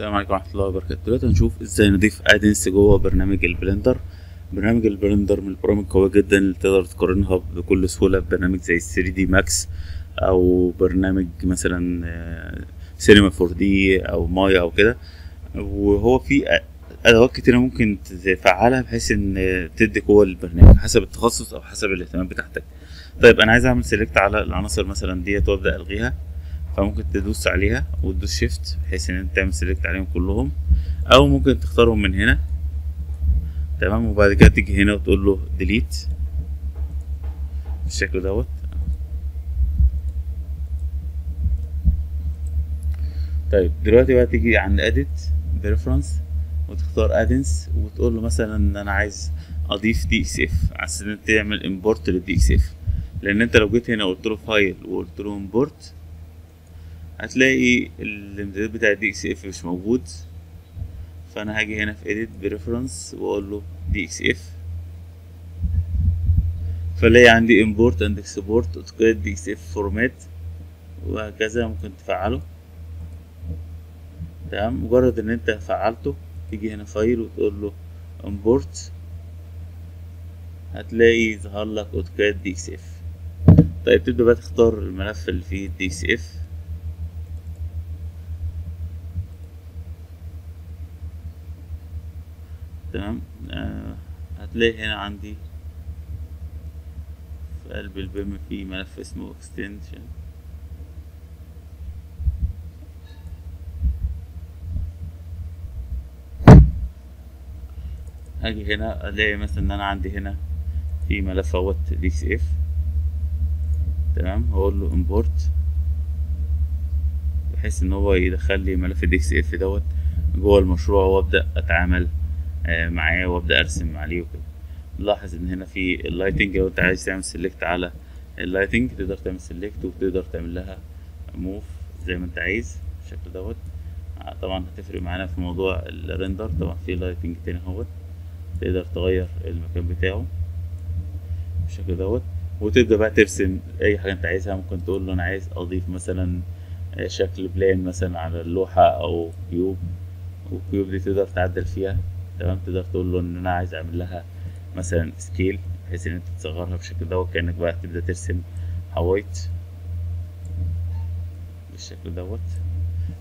السلام عليكم ورحمة الله وبركاته. دلوقتي هنشوف إزاي نضيف addins جوه برنامج ال Blender. برنامج ال Blender من البرامج القوية جدا اللي تقدر تقارنها بكل سهولة ببرنامج زي 3D Max أو برنامج مثلا سينما 4 دي أو مايا أو كده. وهو في أدوات كتيرة ممكن تفعلها بحيث إن تدي قوة للبرنامج حسب التخصص أو حسب الاهتمام بتاعتك. طيب أنا عايز أعمل select على العناصر مثلا ديت وأبدأ ألغيها. فممكن تدوس عليها وتدوس shift بحيث إن أنت تعمل select عليهم كلهم. أو ممكن تختارهم من هنا. تمام؟ وبعد كده تيجي هنا وتقول له delete بالشكل دوت. طيب دلوقتي بقى تيجي عند edit preferences وتختار addins وتقول له مثلا إن أنا عايز أضيف DXF عشان تعمل import لل DXF لأن أنت لو جيت هنا وقلت له file وقلت له import هتلاقي الامتداد بتاع ال DXF مش موجود. فأنا هاجي هنا في edit preferences وأقول له DXF فلاقي عندي import and export AutoCAD DXF format وهكذا ممكن تفعله. تمام؟ مجرد إن أنت فعلته تيجي هنا file وتقول له import. هتلاقي ظهر لك AutoCAD DXF طيب تبدأ بقى تختار الملف اللي فيه DXF تمام؟ آه هتلاقي هنا عندي في قلب ال BIM في ملف اسمه extension. هاجي هنا ألاقي مثلا إن أنا عندي هنا في ملف أهوت DXF تمام؟ هقول له import. بحيث إن هو يدخل لي ملف DXF دوت جوه المشروع وأبدأ أتعامل معاه وابدأ أرسم عليه وكده. لاحظ إن هنا في ال lighting لو أنت عايز تعمل select على ال lighting تقدر تعمل select وتقدر تعمل لها move زي ما أنت عايز بالشكل دوت. آه، طبعا هتفرق معانا في موضوع ال render طبعا في lighting تاني أهوت. تقدر تغير المكان بتاعه بالشكل دوت. وتبدأ بقى ترسم أي حاجة أنت عايزها. ممكن تقول له أنا عايز أضيف مثلا آه، شكل plan مثلا على اللوحة أو cube وال cube دي تقدر تعدل فيها. تمام؟ تقدر تقول له إن أنا عايز أعمل لها مثلا scale بحيث إن أنت تصغرها بالشكل دوت كأنك بقى تبدأ ترسم حوايط بالشكل دوت.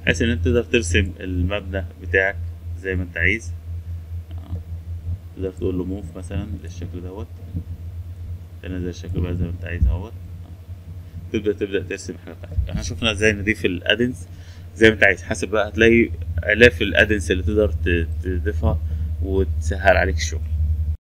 بحيث إن أنت تقدر ترسم المبنى بتاعك زي ما أنت عايز. تقدر تقول له move مثلا بالشكل دوت. تنزل الشكل بقى زي ما أنت عايز أهوت. تبدا تبدأ ترسم الحاجة بتاعتك. إحنا شفنا إزاي نضيف ال addins زي ما أنت عايز. حسب بقى هتلاقي الاف ال addins اللي تقدر تضيفها وتسهل عليك الشغل.